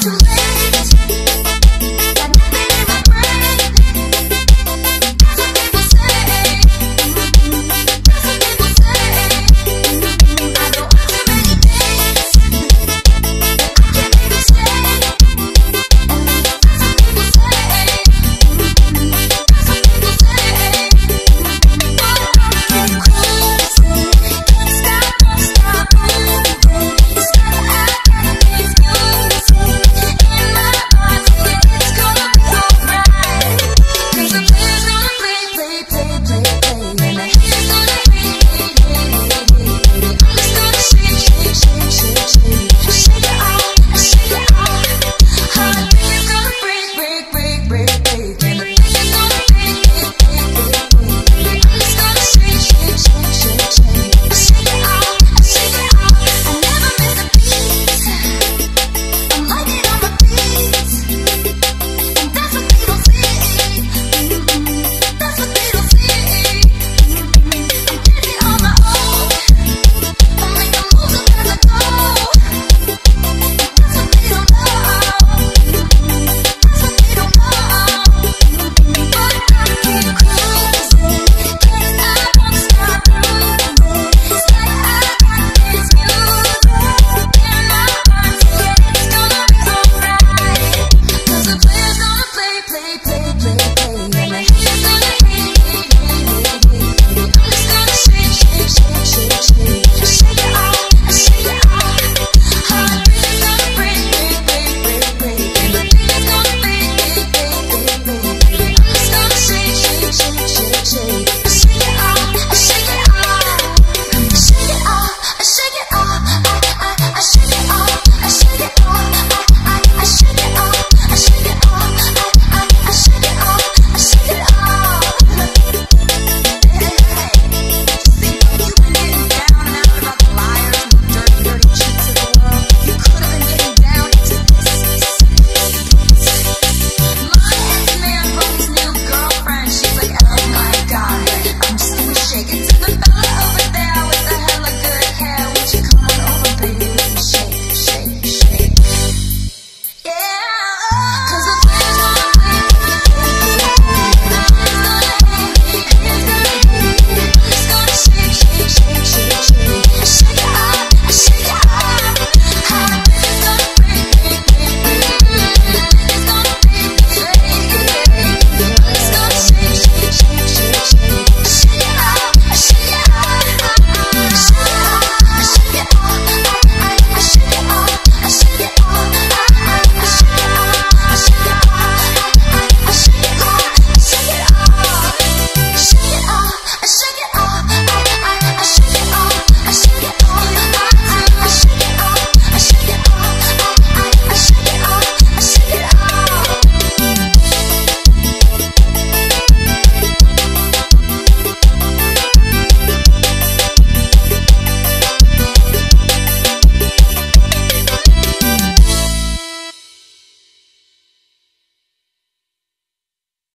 to.